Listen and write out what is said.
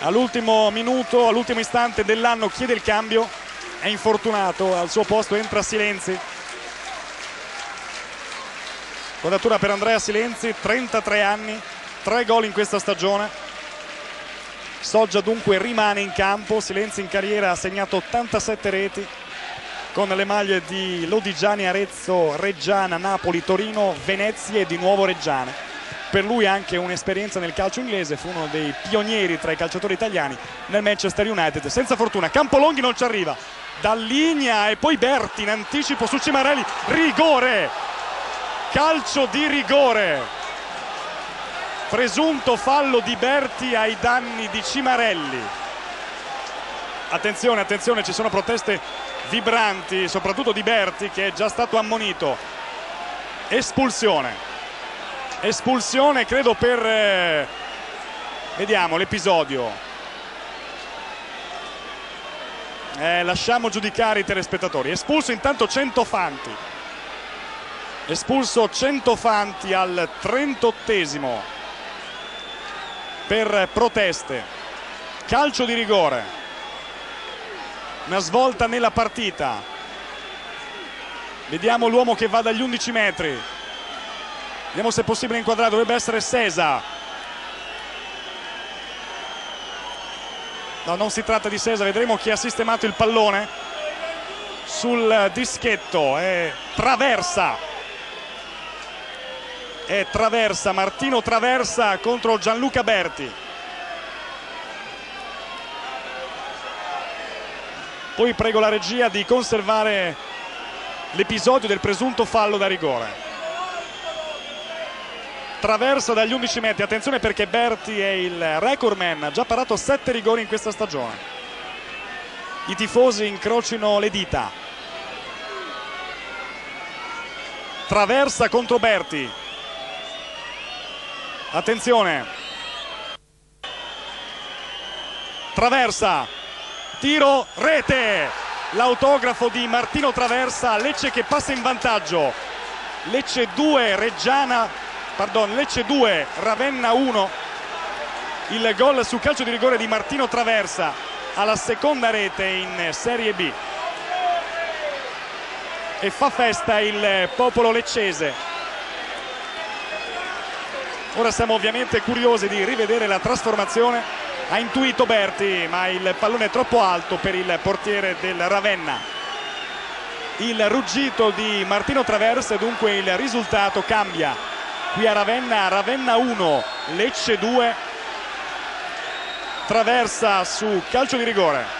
all'ultimo minuto, all'ultimo istante dell'anno chiede il cambio, è infortunato, al suo posto entra Silenzi. Quadratura per Andrea Silenzi, 33 anni, 3 gol in questa stagione. Soggia dunque rimane in campo, Silenzi in carriera ha segnato 87 reti con le maglie di Lodigiani, Arezzo, Reggiana, Napoli, Torino, Venezia e di nuovo Reggiane per lui anche un'esperienza nel calcio inglese, fu uno dei pionieri tra i calciatori italiani nel Manchester United, senza fortuna, Campolonghi non ci arriva, da linea e poi Berti in anticipo su Cimarelli, rigore, calcio di rigore, presunto fallo di Berti ai danni di Cimarelli. Attenzione, attenzione, ci sono proteste vibranti, soprattutto di Berti che è già stato ammonito. Espulsione espulsione credo per eh, vediamo l'episodio. Eh, lasciamo giudicare i telespettatori. Espulso intanto Centofanti espulso Centofanti al 38esimo per proteste. Calcio di rigore. Una svolta nella partita. Vediamo l'uomo che va dagli 11 metri Vediamo se è possibile inquadrare, dovrebbe essere Sesa. No, non si tratta di Sesa, vedremo chi ha sistemato il pallone sul dischetto. È Traversa. È Traversa, Martino Traversa contro Gianluca Berti. Poi prego la regia di conservare l'episodio del presunto fallo da rigore traversa dagli 11 metri. Attenzione perché Berti è il record man. Ha già parato 7 rigori in questa stagione. I tifosi incrocino le dita. Traversa contro Berti. Attenzione. Traversa. Tiro rete. L'autografo di Martino Traversa Lecce che passa in vantaggio. Lecce 2 Reggiana pardon, Lecce 2, Ravenna 1. Il gol su calcio di rigore di Martino Traversa alla seconda rete in Serie B. E fa festa il popolo leccese. Ora siamo ovviamente curiosi di rivedere la trasformazione. Ha intuito Berti, ma il pallone è troppo alto per il portiere del Ravenna. Il ruggito di Martino Traversa dunque il risultato cambia qui a Ravenna, Ravenna 1, Lecce 2, traversa su calcio di rigore.